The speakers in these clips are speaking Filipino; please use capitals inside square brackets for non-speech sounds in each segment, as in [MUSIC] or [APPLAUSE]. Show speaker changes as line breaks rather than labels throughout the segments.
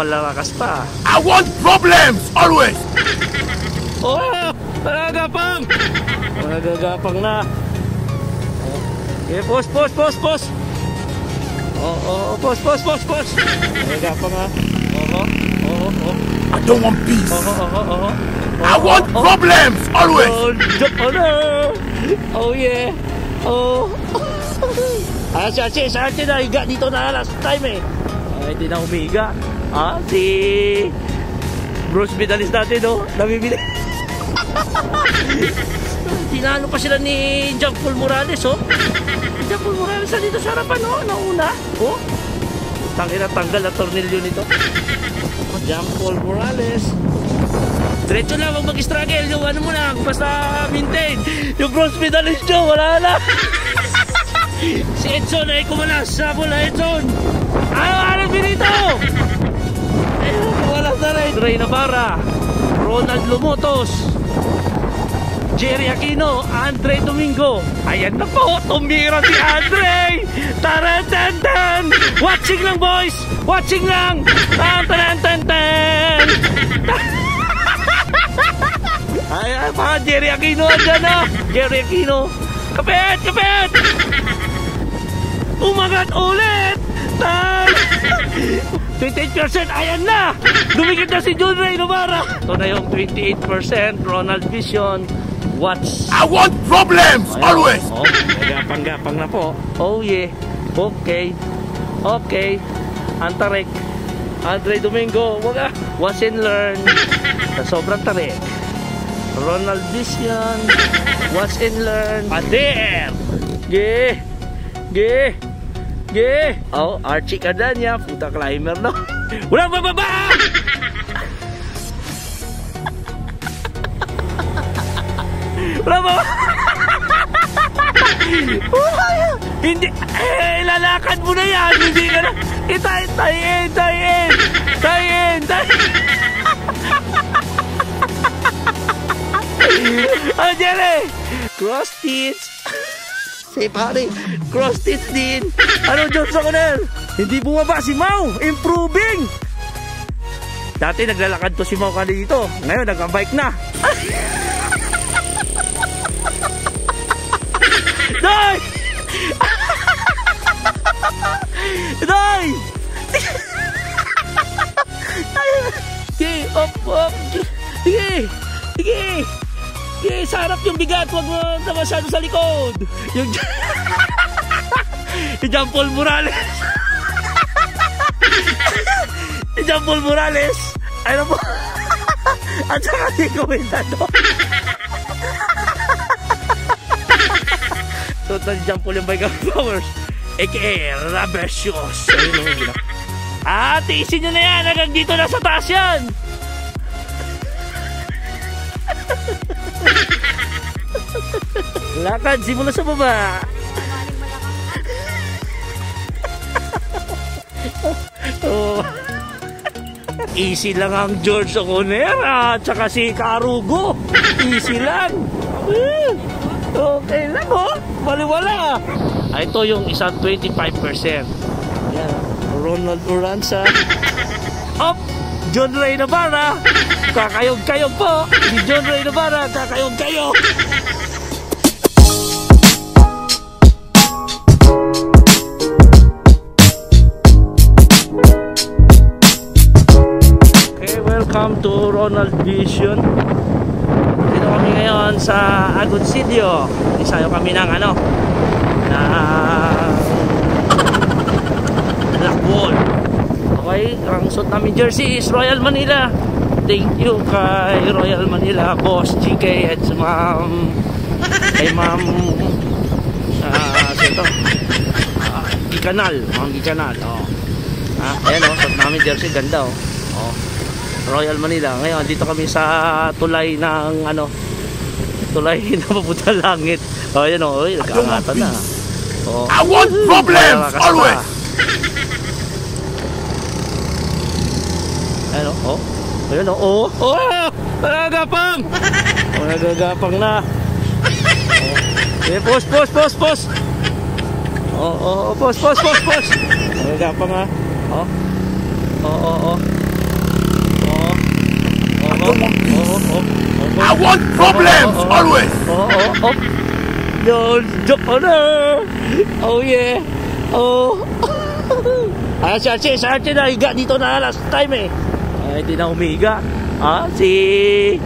malalakas pa.
I want problems always. [LAUGHS]
Oh, nagagapang! Nagagapang na. Oh. Okay, pos, pos, pos, pos. Oh, oh, oh, pos, pos, pos, pos. Nagagapang ha. Oh, oh, oh, oh.
I don't want peace.
Oh, oh, oh, oh, oh.
I want
oh,
problems always.
Oh, oh no! Oh yeah! Oh! [LAUGHS] ah, si Archie, si Archie na higa dito na last time eh. Ay, hindi na humiga. Ah, si... Bruce Vidalis natin, no? Namimili. [LAUGHS] Tinalo pa sila ni John Paul Morales, oh. John Paul Morales na dito sa harapan, oh. Nauna. Oh. Tangina, tanggal na tornilyo nito. [LAUGHS] John Paul Morales. Diretso lang huwag mag-struggle. Yung ano mo lang, basta maintain. Yung bronze medalist nyo, wala na. [LAUGHS] si Edson ay kumalas sa bola, Edson. Ano, Benito? Ray Navarra, Ronald Lumotos, Jerry Aquino, Andre Domingo. Ayan na po, tumira si Andre. Tarantantan! Watching lang, boys! Watching lang! Tarantantan! [LAUGHS] Ay, ay, pa, Jerry Aquino, andyan na! Jerry Aquino! Kapit! Kapit! Umagat ulit! Tan! 28%, ayan na! Dumikit na si John Ray Navarra! Ito na yung 28%, Ronald Vision, Watts.
I want problems
Ayan,
always.
Oh, gapang-gapang na po. Oh yeah. Okay. Okay. Antarek. Andre Domingo. Wag ah. Watch and learn. Sa sobrang tarik. Ronald Vision. Watch and learn. Pader. Ge. Ge. Ge. Oh, Archie Cadanya. Puta climber no. Wala bababa! Wala bababa! Hindi, eh, lalakad mo na yan. Hindi ka na. Itay, tayin, tayin. Tayin, tayin. Oh, Jerry. Cross stitch. Si pare, cross stitch din. Ano, George Saconel? Hindi bumaba si Mau. Improving. Dati naglalakad to si Mau ka dito. Ngayon, nag-bike na. [LAUGHS] Day! [LAUGHS] Day! [LAUGHS] Sige, op, op. Sige, sige. Sige, sa yung bigat. Huwag mo na masyado sa likod. Yung... [LAUGHS] yung John Paul Morales. [LAUGHS] yung John Paul Morales. Ano po? [LAUGHS] At saka si Komentado. So, nandiyan po yung Bike Powers. A.K.A. Rubber Shoes. Ayun ang gina. Ah, tiisin nyo na yan. Hanggang dito na sa taas yan. Lakad, simula sa baba. oh. Easy lang ang George Oconera at saka si Carugo. Easy lang. Okay lang oh. Baliwala. Ah, ito yung isang 25%. Yan. Ronald Uranza. Up! John Ray Navarra. Kakayog-kayog po. Si John Ray Navarra. Kakayog-kayog. Okay, Ronald Vision. Dito kami ngayon sa Agoncillo. Isayo kami ng ano, na Black Wall. Okay, ang suot namin jersey is Royal Manila. Thank you kay Royal Manila, Boss GK at sa ma'am kay ma'am ah, uh, ito uh, Gikanal, ma'am Gikanal. Oh. Ah, ayan oh, suot namin jersey ganda oh. Royal Manila. Ngayon, dito kami sa tulay ng ano, tulay [LAUGHS] na papunta langit. Oh, yan oh, oy, nagkaangatan na. Oh.
I want problems always.
Ano? Oh. Ayun oh. Oh. Oh. Nagagapang. Oh, nagagapang na. Oh. Eh, pos, pos, pos, pos. Oh, oh, pos, pos, pos, pos. Nagagapang ha. Oh. Oh, oh, oh.
Don't want peace. I want problems
Oh, oh, oh.
always.
Oh, oh, oh. Oh, yeah. Oh. [LAUGHS] ah, si Archie, si Archie na higa dito na last time eh. Ay, hindi na humiga. Ah, si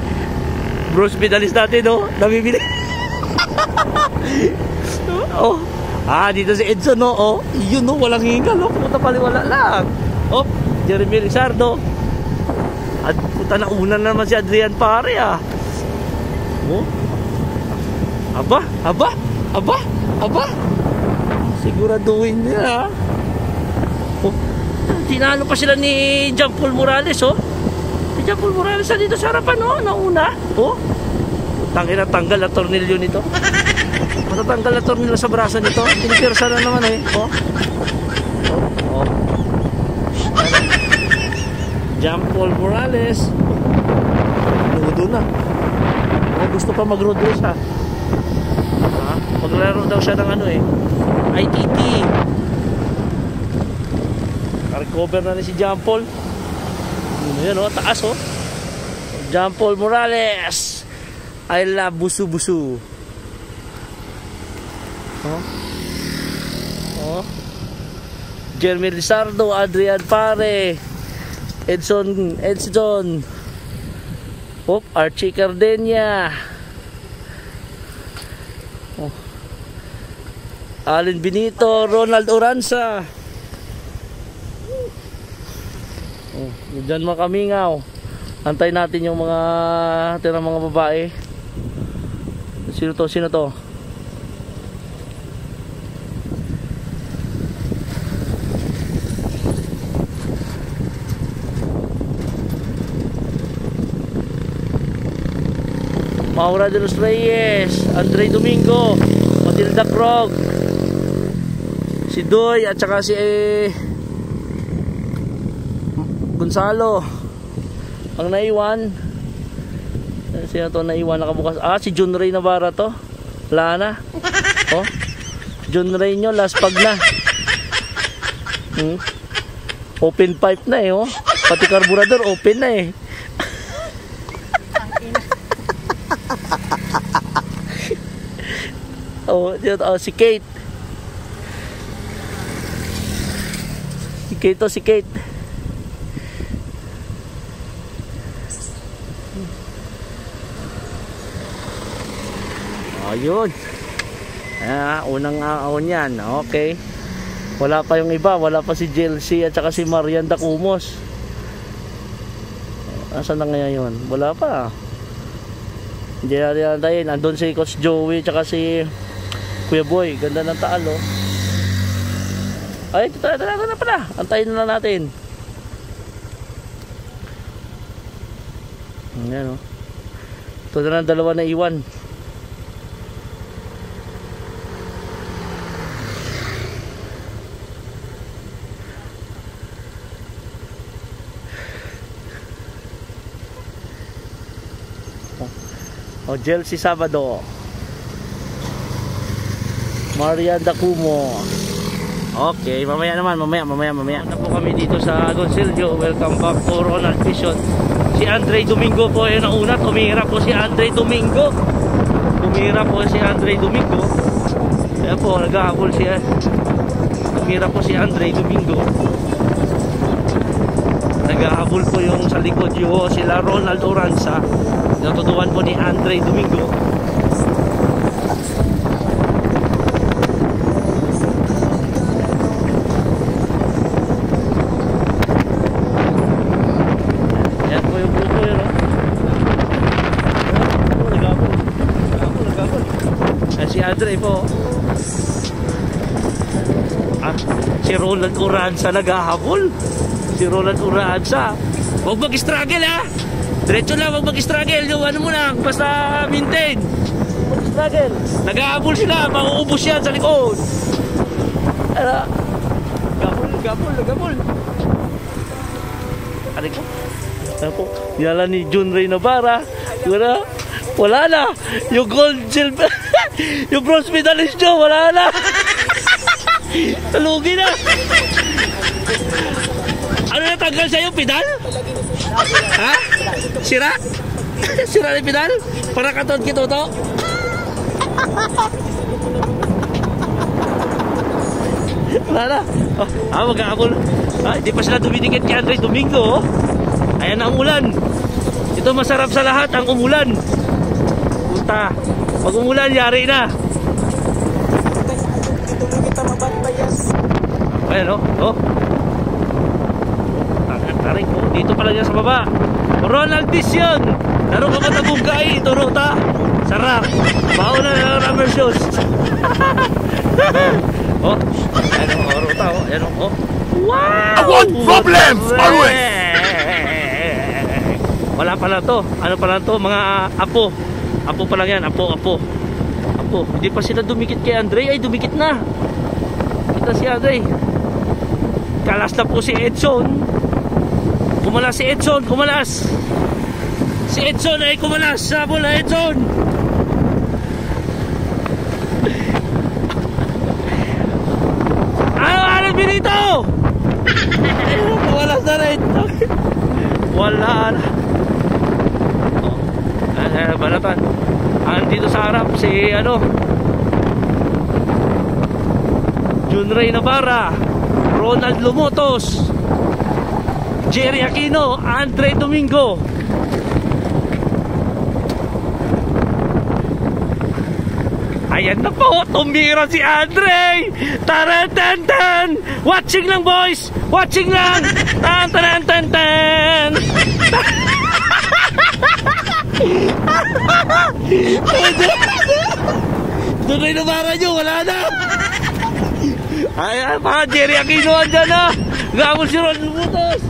Bruce Vidalis natin, no? Namimili. [LAUGHS] oh. Ah, dito si Edson, no? Oh, yun, no? Walang hinga, no? Pumunta paliwala lang. Oh, Jeremy Rizardo. Puta na una na naman si Adrian Pare, ah. Oh. Aba, aba, aba, aba. Siguraduhin nila. Oh, tinalo pa sila ni John Paul Morales, oh. Si John Paul Morales na dito sa harapan, oh, nauna. Oh. Tangin na tanggal na tornilyo nito. Matatanggal na tornilyo sa braso nito. Pinipirsa na naman eh. Oh. oh. Ano? John Paul Morales. Nudo na. Oh, gusto pa mag-road race ha. Ha? Maglaro daw siya ng ano eh. ITT. Recover na ni si John Paul. Ano yan oh, taas oh. John Paul Morales. I love busu busu. Oh. Oh. Jeremy Rizardo, Adrian Pare, Edson, Edson, Oh, Archie Cardenia. Oh. Allen Benito, Ronald Oranza. Oh, diyan mga kamingaw. Antay natin yung mga tirang mga babae. Sino to? Sino to? Maura de los Reyes, Andre Domingo, Matilda Krog, si Doy at saka si eh, Gonzalo. Ang naiwan, eh, sino to naiwan nakabukas? Ah, si John Ray Navarra to. Wala na. Oh. John Ray nyo, last pag na. Hmm. Open pipe na eh, oh. Pati carburetor, open na eh. Oh, yun, oh, si Kate. Si Kate to, si Kate. Ayun. Ah, unang aon yan. Okay. Wala pa yung iba. Wala pa si Chelsea at saka si Marian Dacumos. Asan na ngayon yun? Wala pa. Hindi natin antayin. Andun si Coach Joey at saka si Kuya Boy. Ganda ng taal oh. Ay, na, ito na pala. Antayin na natin. Ayan oh. Ito na lang dalawa na iwan. O, Chelsea Sabado. Maria Dacumo. Okay, mamaya naman, mamaya, mamaya, mamaya. Na po kami dito sa Gonsilio. Welcome back to Ronald Vision. Si Andre Domingo po yun ang una. Tumira po si Andre Domingo. Tumira po si Andre Domingo. Kaya po, naghahabol siya. Tumira po si Andre Domingo. Naghahabol po yung sa likod yung sila Ronald Oranza. Natutuwan po ni Andre Domingo. Andre po. Ah, si Ronald Oranza naghahabol. Si Ronald Oranza. Huwag mag-struggle ha. Diretso lang, huwag mag-struggle. Yung ano mo lang, basta maintain. Mag-struggle. Nag-aabol sila, mauubos yan sa likod. Ano? Gabol, gabol, gabol. Ano ko? Ano po? Yala ni Jun Ray Navarra. Wala. Wala na. Yung gold silver. [LAUGHS] yung bronze medalist nyo, wala na. Nalugi na. Ano na natanggal sa'yo, pedal? Ha? Sira? Sira yung pedal? Para katod kito to? Wala na. Oh, ah, mag-aabol. Ah, hindi pa sila dumidikit kay Andre Domingo. Oh. Ayan ang ulan. Ito masarap sa lahat, ang umulan. Puta. Pag umulan, yari na. Ayan oh, oh. Tarik, tarik oh. Dito pala niya sa baba. Ronald Vision. Laro ka ba na bugay? Turo ta. Sarap. Baon na ng rubber shoes. [LAUGHS] oh. Ayan oh, ruta oh. Ayan oh. oh. Wow!
I want problems, always!
Wala pala to. Ano pala to? Mga apo. Apo pa lang yan. Apo, apo. Apo. Hindi pa sila dumikit kay Andre. Ay, dumikit na. Kita si Andre. Kalas na po si Edson. Kumalas si Edson. Kumalas. Si Edson ay kumalas sa bola. Edson. Ano, Benito? [LAUGHS] Wala na rin. Wala na. Ayan, balatan. Andito sa harap si ano. Junray Navarra. Ronald Lumotos. Jerry Aquino. Andre Domingo. Ayan na po, tumira si Andre! Tarantantan! Watching lang boys! Watching lang! Tan tan tan tan! [LAUGHS] Doon na inabara nyo, wala na! Ayan, mga Jerry Aquino andyan na! Gamon si Ron Lumotos!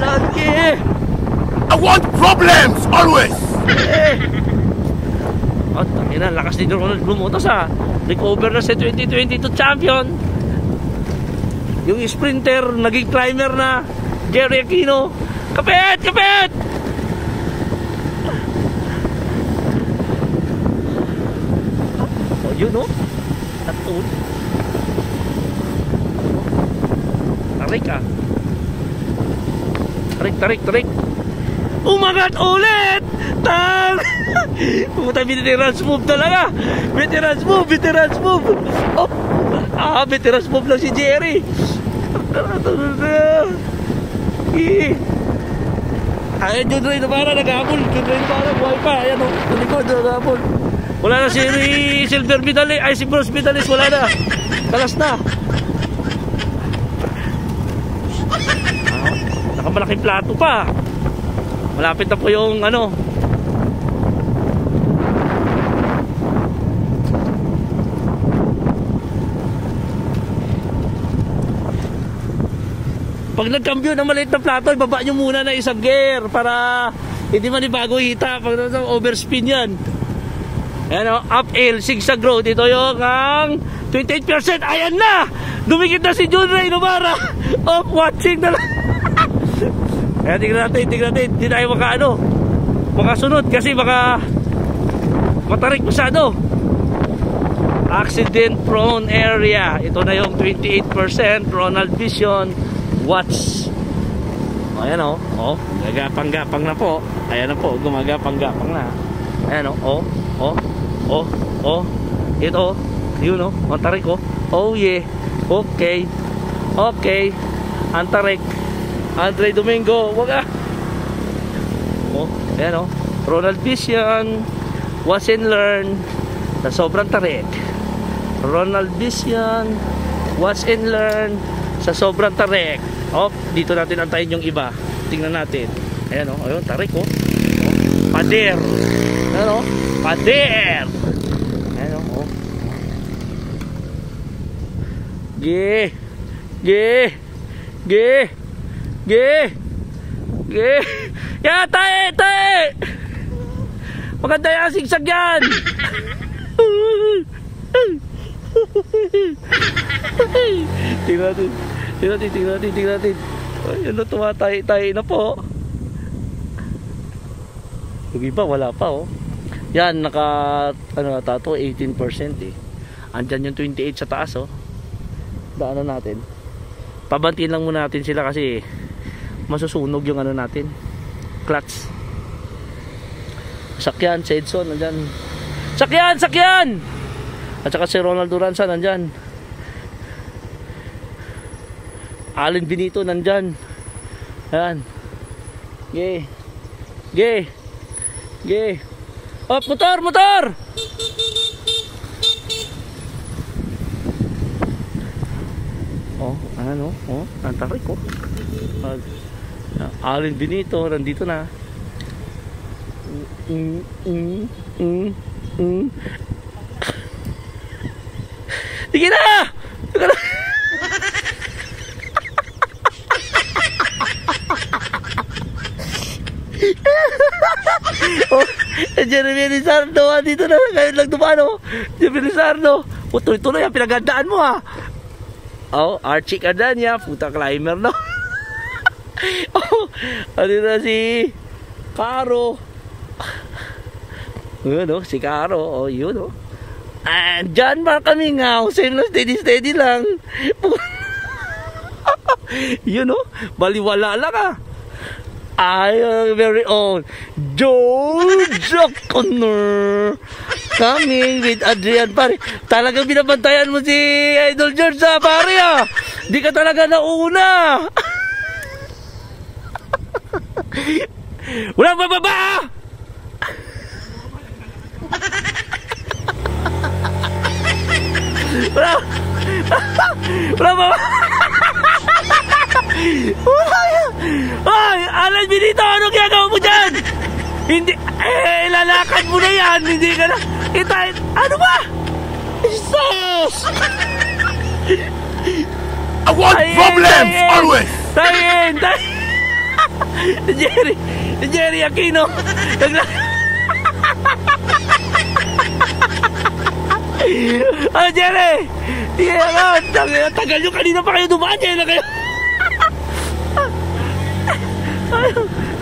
Lagi!
I want problems, always!
Eh! Oh, tangina, lakas ni Ronald Lumotos ha. Recover na sa 2022 champion. Yung sprinter, naging climber na. Jerry Aquino. Kapit! Kapit! Oh, yun oh. Tatul. Tarik ah. Tarik, tarik, tarik. Umangat ulit! Tang! [LAUGHS] Puta, veterans move talaga. Veterans move, veterans move. Oh. Ah, veterans move lang si Jerry. Eh. Ayan, yun rin na para nag-aapol. Yun rin na para buhay pa. Ayan o, sa likod, nag-aapol. Wala na si Silver Medalist, ay si Bronze Medalist, wala na. Kalas na. Ah, nakamalaking plato pa. Malapit na po yung ano. Pag nagkambyo ng maliit na plato, ibaba nyo muna na isang gear para hindi manibago hita. Pag overspin yan. Ayan o, up hill, zigzag road. Ito yung ang 28%. Ayan na! Dumikit na si John Ray Novara. [LAUGHS] Off watching na lang. [LAUGHS] Kaya tingnan natin, tingnan natin. Hindi tayo maka ano, makasunod kasi baka matarik masyado. Accident prone area. Ito na yung 28%. Ronald Vision. Watch. O, ayan o. O, gagapang-gapang na po. Ayan na po, gumagapang-gapang na. Ayan o. O, o, o, o. Ito, yun o. Matarik o. Oh yeah. Okay. Okay. Antarik. Andre Domingo, wag ah. Oh, ayan oh. Ronald Vision, watch and learn na sobrang tarik. Ronald Vision, watch and learn sa sobrang tarik. Oh, dito natin antayin yung iba. Tingnan natin. Ayan oh, ayun, tarik oh. oh. Pader. Ayan oh, pader. Ayan oh. Ge. Ge. Ge. Ge! Ge! Ya, tae! Tae! Maganda yung sigsag yan! [LAUGHS] tingnan natin. Tingnan natin, tingnan natin, tingnan natin. Ay, ano, tumatay-tay na po. Yung iba, wala pa, oh. Yan, naka, ano tato, 18% eh. Andyan yung 28 sa taas, oh. Daanan natin. pabantiin lang muna natin sila kasi masusunog yung ano natin clutch sakyan si Edson nandyan sakyan sakyan at saka si Ronald Duranza nandyan Allen Benito nandyan yan ge ge ge oh motor motor Oh, ano, oh, ang tarik ko. Oh. Alin Benito, nandito na. Mm, mm, mm, mm. Sige na! Sige na! [LAUGHS] oh, Jeremy Rizardo, ah, dito na, ngayon lang dumano. Jeremy Rizardo. Oh, tuloy-tuloy, ang pinagandaan mo ha. Oh, Archie Cadanya, puta climber no. [LAUGHS] oh, ano na si Caro. Oh, si Caro. Oh, yun oh. Andyan ba kami nga? Lang, steady steady lang. [LAUGHS] yun oh, baliwala lang ah. I uh, very own George O'Connor coming with Adrian pare. Talagang binabantayan mo si Idol George sa pare ah. Di ka talaga nauna. [LAUGHS] Wala bababa ah! Wala Wala bababa Wala yan Ay, Alan Benito, anong ginagawa mo dyan? Hindi, eh, lalakad mo na yan, hindi ka na, ita, ano ba? Jesus!
I want problems always.
Tayin, tayin! Jerry, Jerry Aquino, nagla... Ah, Jerry! Yeah, tagal, tagal nyo kanina pa kayo dumaan, Jerry na kayo.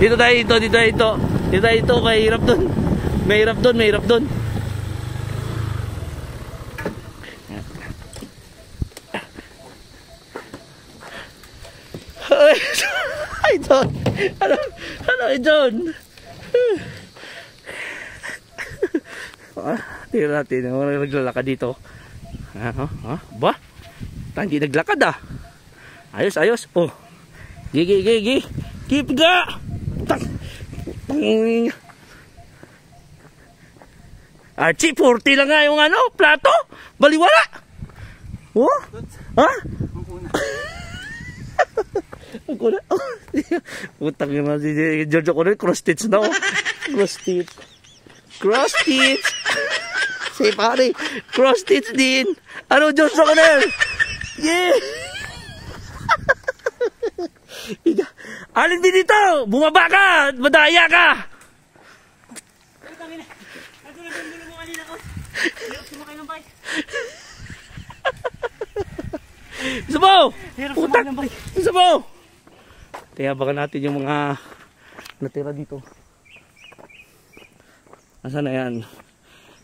dito tayo, dito, dito, dito. Dito tayo, dito, mahirap dun. Mahirap dun, mahirap dun. Ay, John! Ano, ano, John? Ah, tingnan natin, ano naglalakad dito. Ah, ah, ba? Hindi naglakad ah. Ayos, ayos. Oh. Gigi, gigi. Keep ga! Tang! Tang! Archie, 40 lang nga yung ano, plato. Baliwala. Oh? Ha? Ang kuna. Utang na si Giorgio Cornel, cross stitch na oh. Cross stitch. Cross stitch. si pare, cross stitch din. Ano, Giorgio Cornel? Yeah! Alin din dito! Bumaba ka! Madaya ka! Subo! Putak! Subo! Kaya baka natin yung mga natira dito. Asa na yan?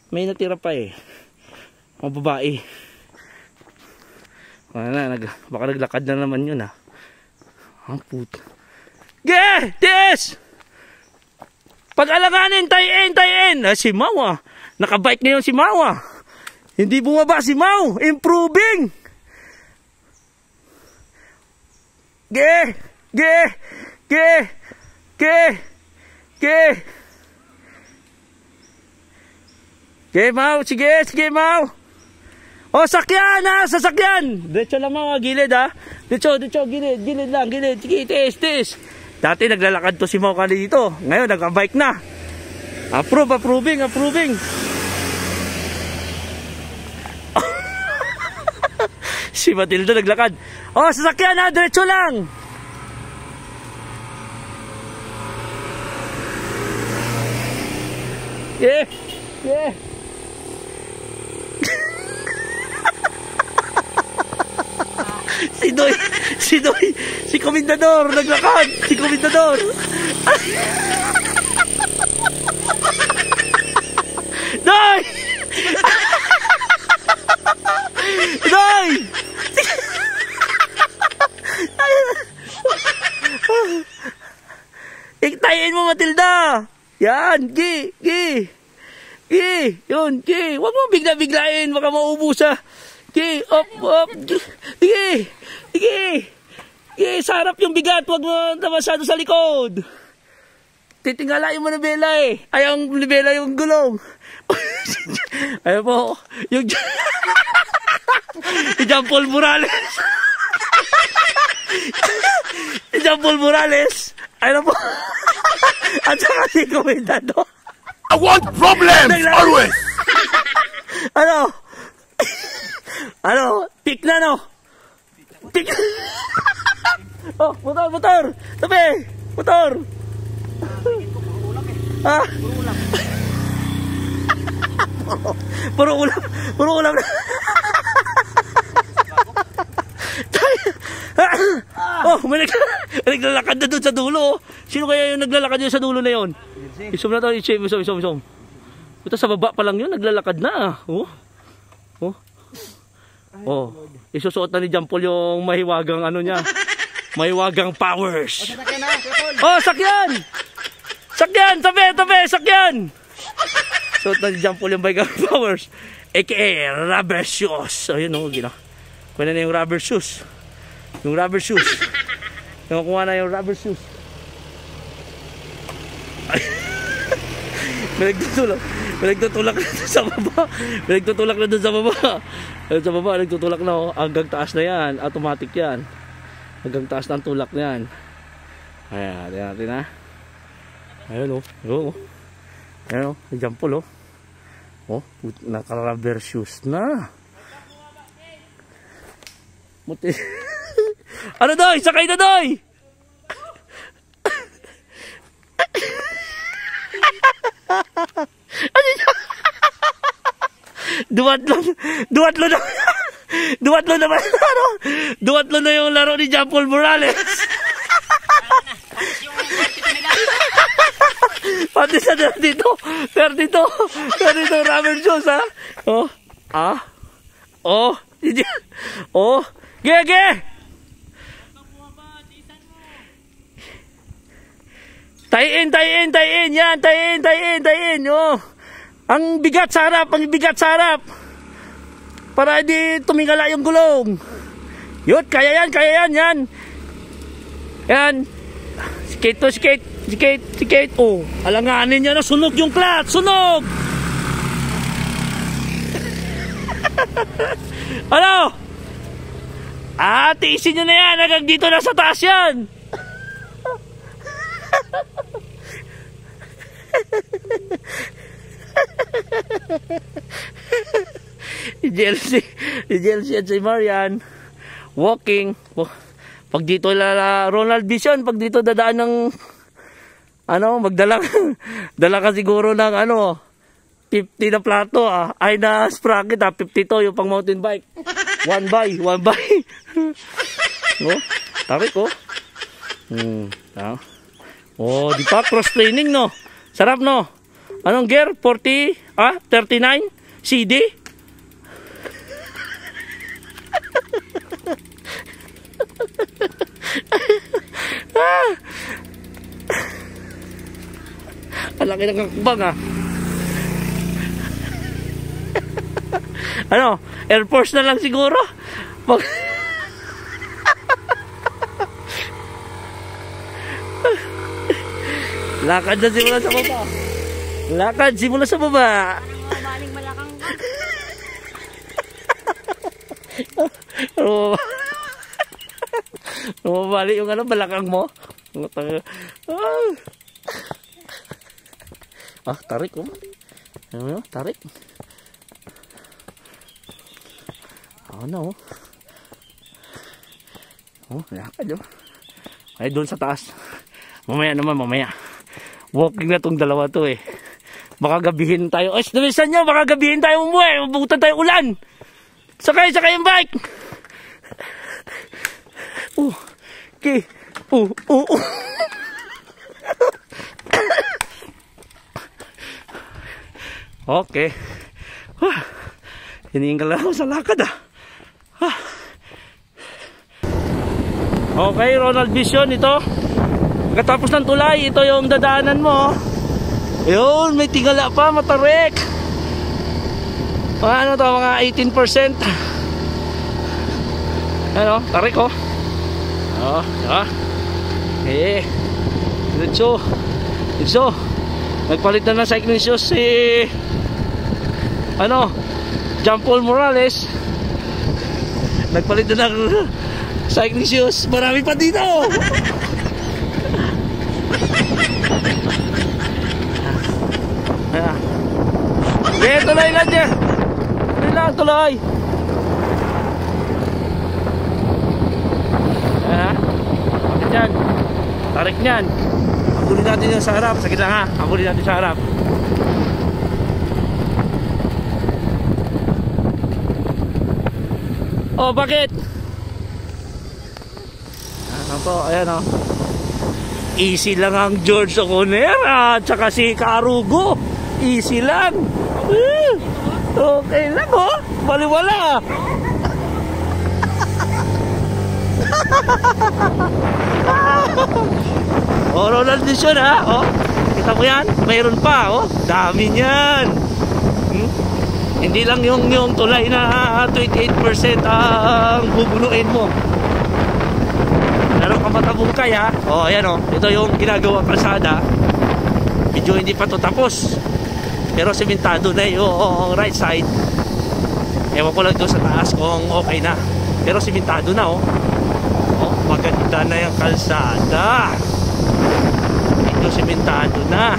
May natira pa eh. Mga babae. Wala na, nag, baka naglakad na naman yun ah. Ang puta. Ge! Tis! Pag-alanganin, tayin, tayin! Ah, si Mau ah. Nakabike ngayon si Mau ah. Hindi bumaba si Mau. Improving! Ge! Ge! Ge! Ge! Ge! Ge, Mau! Sige, sige, Mau! O, sakyan ha! Sasakyan! Diretso lang mga gilid ha! Diretso, diretso, gilid, gilid lang, gilid. Sige, tis, tis! Dati naglalakad to si Mau dito. Ngayon, nagka-bike na. Approve, approving, approving. [LAUGHS] si Matilda naglakad. O, sasakyan ha! Diretso lang! Yeah! Yeah! Si Doy, si Doy, si Komendador, naglakad, si Komendador. Doy! Doy! Iktayin mo, Matilda! Yan, gi, gi. Gi, yun, gi. Huwag mo bigla-biglain, baka maubos ah. Gi, up, up. Gi, gi, gi. Gi, sa harap yung bigat, huwag mo na masyado sa likod. Titingalain mo na bela eh. Ay, ang bela yung gulong. [LAUGHS] Ayun po, yung... John Paul [LAUGHS] Morales. [LAUGHS] John Paul Morales. Ayun po. At saka si Komendado.
I want problems always.
Ano? Ano? Pick na no? Pick. [LAUGHS] oh, motor, motor. Tabi. Motor. Ha? [LAUGHS] [LAUGHS] Puro ulam. Puro ulam. oh, may nag naglalakad na doon sa dulo. oh. Sino kaya yung naglalakad yun sa dulo na yun? Isom na to, isom, isom, isom. Ito sa baba pa lang yun, naglalakad na. ah. Oh. Oh. Oh. Isusuot na ni Paul yung mahiwagang ano niya. [LAUGHS] Mahiwagang powers.
Sakyan na.
Oh, sakyan! Sakyan! Tabi, tabi, sakyan! Suot na ni Paul yung mahiwagang [LAUGHS] powers. AKA rubber shoes. Ayun oh, gina. Kuha na yung rubber shoes. Yung rubber shoes. [LAUGHS] Yung kuha na yung rubber shoes. May nagtutulak. May nagtutulak na doon sa baba. May nagtutulak na doon sa baba. Sa baba, nagtutulak na oh. Hanggang taas na yan. Automatic yan. Hanggang taas na ang tulak na yan. Ayan, tingnan natin ha. Ayun oh. Ayun oh. Ayun oh. May jampol oh. Oh, naka-rubber shoes na. Muti. [LAUGHS] ano doy? Sakay na doy! Duwatlo, duwatlo na. Duwatlo naman. Ano? Duwatlo na yung laro ni John Paul Morales. Pati sa dito. Dito. Dito ramen juice ha. Oh. Ah. Oh. Oh. Gege. Tayin, tayin, tayin. Yan, tayin, tayin, tayin. Oh. Ang bigat sa harap, ang bigat sa harap. Para di tumingala yung gulong. Yun, kaya yan, kaya yan, yan. Yan. Skate to skate, skate, skate. Oh, alanganin niya na sunog yung clutch, sunog! [LAUGHS] ano? Ah, tiisin nyo na yan, hanggang dito na sa taas yan. [LAUGHS] [LAUGHS] si Chelsea, si Chelsea at si Marian walking. Wa- Pag dito la Ronald Vision, pag dito dadaan ng ano, magdala [LAUGHS] dala ka siguro ng ano 50 na plato ah. Ay na sprocket ah, 52 yung pang mountain bike. One by, one by. [LAUGHS] oh, tarik oh. Hmm, ah. Oh, di pa cross training no. Sarap no. Anong gear? 40? Ah, 39? CD? ah. Ang laki ng kakbang ah. ano? Air Force na lang siguro? Pag... Lakad na simula sa baba. Lakad simula sa baba.
Maling malakang [LAUGHS]
Ano Lumabali yung ano, balakang mo. Ah, ah tarik oh. Ano yun? Tarik. Ano oh. Oh, lakad oh. Ay, doon sa taas. Mamaya naman, mamaya. Walking na tong dalawa to eh. Baka gabihin tayo. Ay, bilisan nyo, baka gabihin tayo umuwi. Mabutan tayo ulan. Sakay, sakay yung bike. Uh, okay. Uh, uh, uh. okay. Ah, Hinihingal ako sa lakad ah. Ah. Okay, Ronald Vision ito. Pagkatapos ng tulay, ito yung dadaanan mo. Yun, may tingala pa, matarek. Mga ano to, mga 18%. Ano, tarik oh. Oh, ah. Eh. Diretso. Diretso. Nagpalit na ng cycling shoes si ano, John Paul Morales. Nagpalit na ng [LAUGHS] cycling shoes. Marami pa dito. Ayan. Okay, tuloy lang dyan. Tuloy lang, tuloy. Ayan. Bakit yan? Tarik niyan. Abulin natin yung sa harap. Sa gitna ha. Abulin natin sa harap. Oh, bakit? Ano po, ayan oh. Easy lang ang George Oconera at saka si Carugo. Easy lang. Eh, Okay lang oh. Baliwala. [LAUGHS] oh, Ronald Vision ha. Oh, kita mo yan? Mayroon pa oh. Dami niyan. Hmm? Hindi lang yung yung tulay na 28% ang bubunuin mo. Meron ka matabungkay ha. Oh, ayan oh. Ito yung ginagawa kalsada. Medyo hindi pa to tapos. Pero sementado na yung right side. Ewan ko lang doon sa taas kung okay na. Pero sementado na oh. Oh, maganda na yung kalsada. Ito sementado na.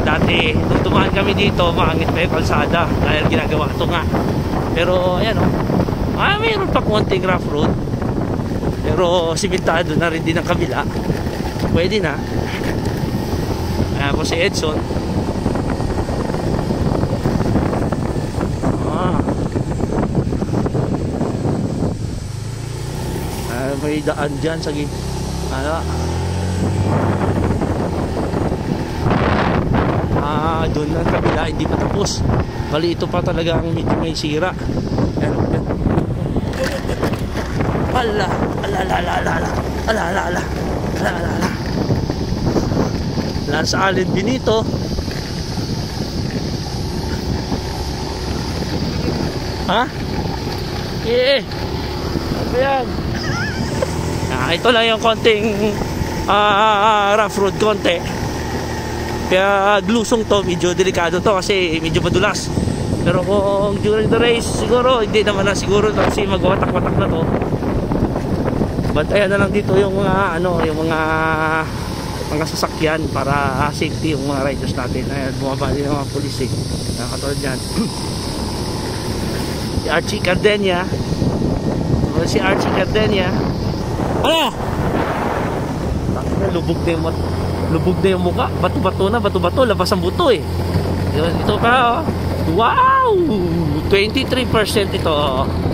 Dati, nung dumaan kami dito, maangit pa yung kalsada dahil ginagawa ito nga. Pero, ayan o. Ah, mayroon pa konting rough road. Pero, simentado na rin din ang kabila. Pwede na. Ayan po si Edson. Ah. Ah, may daan dyan sa. Ano? Ah, doon ang kabila, hindi pa tapos. Bali, ito pa talaga ang medyo may sira. Ayan, ayan. Ala, ala, ala, ala, ala, ala, ala, ala, ala, ala, ala. Lance Allen Benito. Ha? Eh, ano yan? [LAUGHS] Ah, ito lang yung konting ah, rough road konti. Kaya glusong to, medyo delikado to kasi medyo madulas. Pero kung during the race, siguro hindi naman na siguro kasi magwatak-watak na to. Bantayan na lang dito yung mga ano, yung mga mga sasakyan para safety yung mga riders natin. Ayan, bumaba din yung mga pulis eh. Nakatulad yan. [CLEARS THROAT] si Archie Cardenia. Ano si Archie Cardenia? Ano? Takina, lubog na yung lubog na yung muka. Bato-bato na, bato-bato. Labas ang buto eh. Ito pa oh. Wow! 23% ito. oh.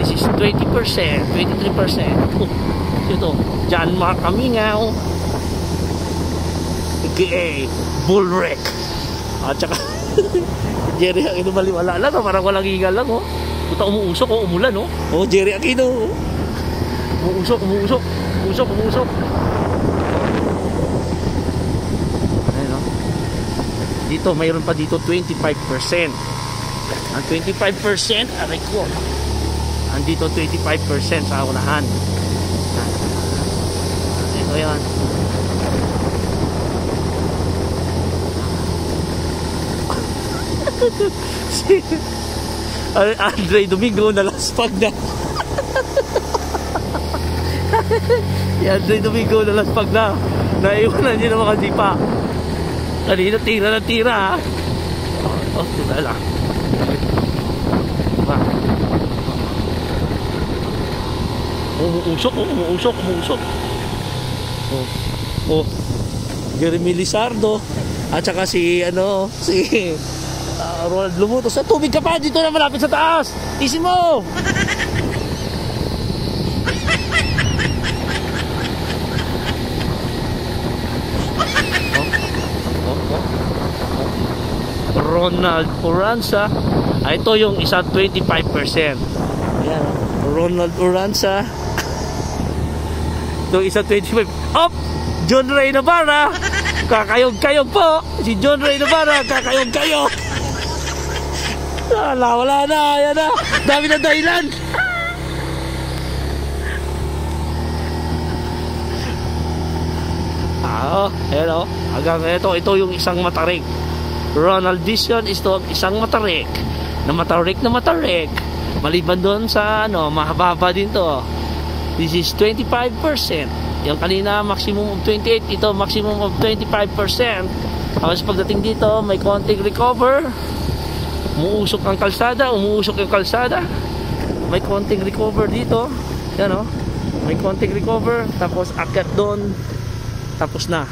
This is 20%. 23%. Oh, ito. John Mark Kamingaw. AKA Bullwreck. At saka [LAUGHS] Jerry Aquino maliwala lang. Parang walang hingal lang. Oh. Puta umuusok. Oh, umulan. Oh, oh Jerry Aquino. oh. Umuusok, umuusok. Umuusok, umuusok. Ayun, oh. Dito, mayroon pa dito 25%. Ang 25%, aray ko. Andito 25% sa unahan. Ito yan. [LAUGHS] si Andre Domingo nalaspag na. si Andre Domingo nalaspag na. Naiwanan niya ng mga dipa. Kanina tira na tira. Oh, oh diba lang. Diba? Umuusok, oh, umuusok, umuusok. Oh, oh. Jeremy Lizardo. At saka si, ano, si uh, Ronald Lumutos. Sa tubig ka pa, dito na malapit sa taas. Isin mo! Ronald Oranza. Ah, ito yung isa 25%. Ayan. Ronald Oranza. Itong isa 25. Up! John Ray Navarra! Kakayog-kayog po! Si John Ray Navarra, kakayog-kayog! Wala, wala na, yan na. Dami na dahilan. Ah, oh, ayan. Hanggang ito, ito yung isang matarik. Ronald Vision is to isang matarik. Na matarik na matarik. Maliban doon sa ano, mahaba din to. This is 25%. Yung kanina maximum of 28, ito maximum of 25%. Tapos pagdating dito, may konting recover. Umuusok ang kalsada, umuusok yung kalsada. May konting recover dito. Yan oh. May konting recover. Tapos akyat doon. Tapos na.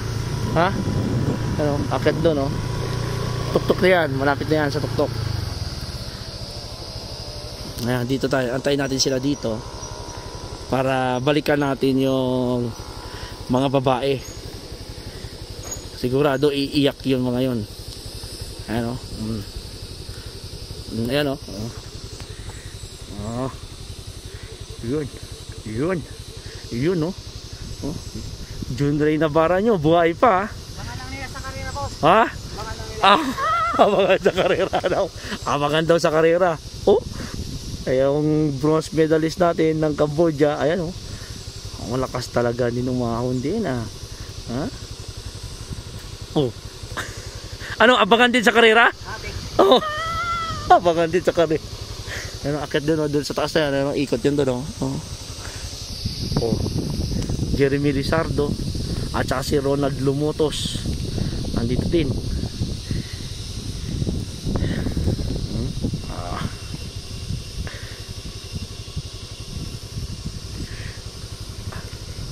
Ha? Ano, akyat doon oh. Tuktok na yan. Malapit na yan sa tuktok. Ayan, dito tayo. Antayin natin sila dito. Para balikan natin yung mga babae. Sigurado iiyak yung mga yon. Ayan oh. Mm. Ayan oh. Oh. Oh. Yun. Yun. Yun oh. Oh. June Ray Navarra nyo, buhay pa. ah.
Baka lang nila sa karera, boss.
Ha?
Baka lang nila.
Ah, [LAUGHS] abangan sa karera daw. Abangan daw sa karera. Oh, ay yung bronze medalist natin ng Cambodia, ayan oh. Ang lakas talaga din umahon din ah. Ha? Oh. [LAUGHS] ano, abangan din sa karera? Oh. [LAUGHS] abangan din sa karera. Ano, akit din oh, doon sa taas na yan. Ano, ikot yun doon oh. Oh. oh. Jeremy Lizardo at saka si Ronald Lumotos. Nandito din. Hmm? Ah.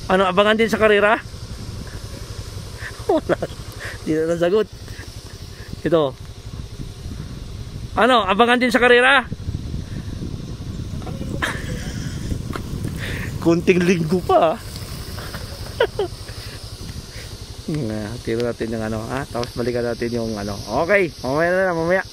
Ano, abangan din sa karera? Wala. Hindi na nasagot. Ito. Ano, abangan din sa karera? Kunting linggo pa. ah. [LAUGHS] Nga, tiro natin yung ano, ha? Tapos balikan natin yung ano. Okay, mamaya na lang, mamaya.